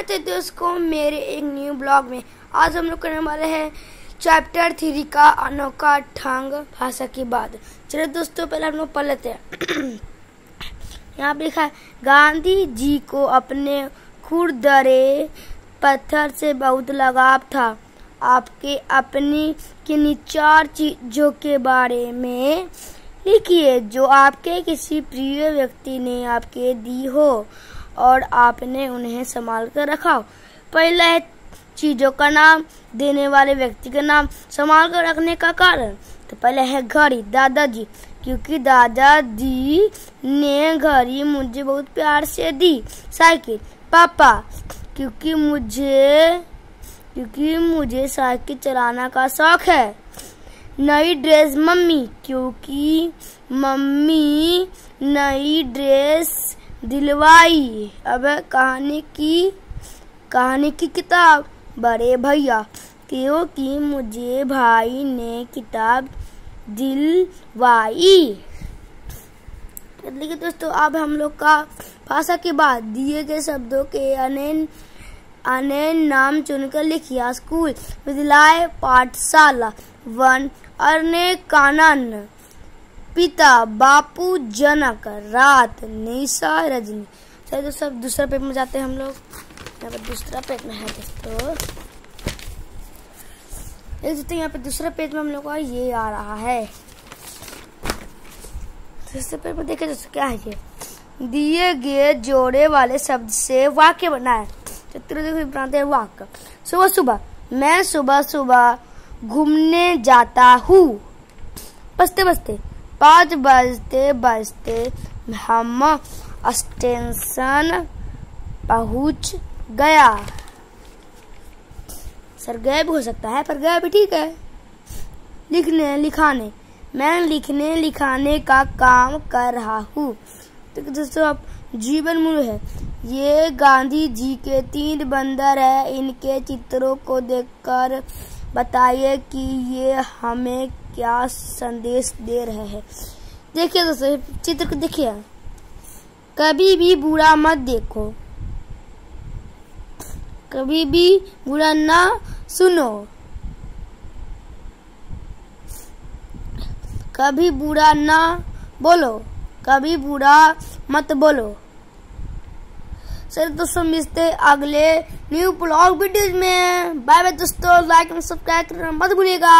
स्वागत है दोस्तों मेरे एक न्यू ब्लॉग में। आज हम लोग करने वाले हैं चैप्टर थ्री का अनोखा ढंग भाषा की बात। चलो दोस्तों, पहले हम लोग पढ़ लेते हैं। यहाँ पे लिखा है गांधी जी को अपने खुरदरे पत्थर से बहुत लगाव था। आपके अपनी किन्हीं चार चीज़ों के बारे में लिखिए, जो आपके किसी प्रिय व्यक्ति ने आपके दी हो। और आपने उन्हें संभाल कर रखा हो। पहला है चीज़ों का नाम, देने वाले व्यक्ति का नाम संभाल कर रखने का कारण। तो पहले है घड़ी, दादाजी, क्योंकि दादाजी ने घड़ी मुझे बहुत प्यार से दी। साइकिल, पापा, क्योंकि मुझे क्योंकि मुझे साइकिल चलाना का शौक है। नई ड्रेस, मम्मी, क्योंकि मम्मी नई ड्रेस दिलवाई। अब कहानी की कहानी की किताब। बड़े भैया क्योंकि मुझे भाई ने किताब दिलवाई? देखिए दोस्तों, अब हम लोग का भाषा के बाद दिए गए शब्दों के अनेक अनेक नाम चुनकर लिखिया स्कूल, विद्यालय पाठशाला, वन अरने कानन पिता, बापू, जनक, रात, निशा, रजनी। चलिए दोस्तों अब दूसरा पेज में जाते हैं हम लोग। यहाँ पर दूसरा पेज में है दोस्तों। देख यहाँ पे दूसरा पेज में हम लोग का ये आ रहा है। दूसरे पेज में देखे दोस्तों क्या है ये। दिए गए जोड़े वाले शब्द से वाक्य बनाए चित्र देखो बनाते हैं वाक्य। सुबह सुबह, मैं सुबह सुबह घूमने जाता हूँ। बसते बसते पाँच बजते बजते हम स्टेशन पहुँच गया। सर भी हो सकता है, पर भी ठीक है। लिखने, लिखाने। मैं लिखने, लिखाने का काम कर रहा हूँ। तो दोस्तों, अब जीवन मूल है। ये गांधी जी के तीन बंदर है। इनके चित्रों को देखकर बताइए कि ये हमें क्या संदेश दे रहे हैं। देखिए दोस्तों चित्र को देखिए। कभी भी बुरा मत देखो। कभी भी बुरा ना सुनो। कभी बुरा ना बोलो। कभी बुरा मत बोलो। सर दोस्तों, मिलते अगले न्यू ब्लॉग वीडियोज़ में। बाय बाय दोस्तों लाइक एंड सब्सक्राइब करना मत भूलिएगा।